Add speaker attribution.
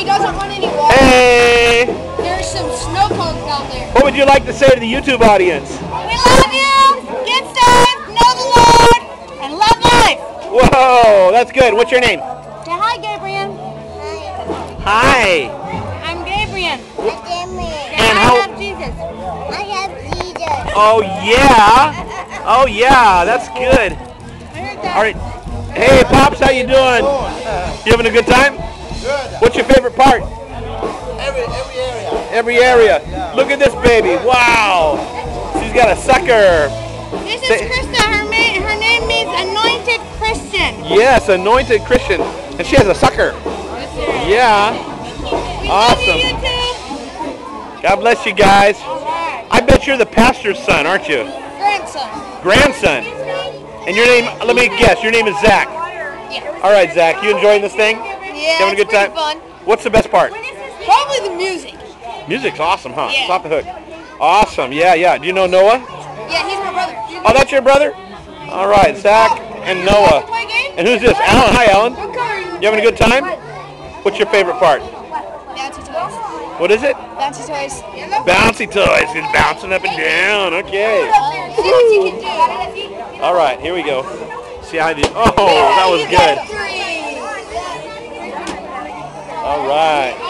Speaker 1: He doesn't want any water.
Speaker 2: Hey!
Speaker 1: There's some snow cones out there.
Speaker 2: What would you like to say to the YouTube audience?
Speaker 1: We love you. Get saved. Know the Lord. And love life.
Speaker 2: Whoa, that's good. What's your name?
Speaker 1: Say hi, Gabriel.
Speaker 2: Hi. Hi.
Speaker 1: I'm Gabriel. Say
Speaker 2: And
Speaker 1: I
Speaker 2: how-
Speaker 1: love Jesus. I have Jesus.
Speaker 2: Oh yeah. Oh yeah, that's good.
Speaker 1: I heard that.
Speaker 2: All right. Hey, pops, how you doing? You having a good time?
Speaker 3: Good.
Speaker 2: What's your favorite part?
Speaker 3: Every every area.
Speaker 2: Every area. Look at this baby. Wow. She's got a sucker.
Speaker 1: This is Krista. Her, ma- her name means anointed Christian.
Speaker 2: Yes, anointed Christian. And she has a sucker. Yeah.
Speaker 1: We
Speaker 2: Awesome.
Speaker 1: love you,
Speaker 2: God bless you guys.
Speaker 1: All right.
Speaker 2: I bet you're the pastor's son, aren't you?
Speaker 1: Grandson.
Speaker 2: Grandson. And your name, let me guess, your name is Zach.
Speaker 1: Yeah.
Speaker 2: All right, Zach, you enjoying this thing?
Speaker 1: Yeah,
Speaker 2: Having a good time?
Speaker 1: fun.
Speaker 2: What's the best part?
Speaker 1: Probably the music.
Speaker 2: Music's awesome, huh?
Speaker 1: Yeah.
Speaker 2: Stop the hook. Awesome, yeah, yeah. Do you know Noah?
Speaker 1: Yeah, he's my brother.
Speaker 2: Oh, that's your brother? All right, Zach and Noah. And who's this? Alan. Hi, Alan. You having a good time? What's your favorite part?
Speaker 1: Bouncy toys.
Speaker 2: What is it?
Speaker 1: Bouncy toys.
Speaker 2: Bouncy toys. He's bouncing up and down. Okay.
Speaker 1: See what you can do.
Speaker 2: All right, here we go. See how I do. Oh, that was good. All right.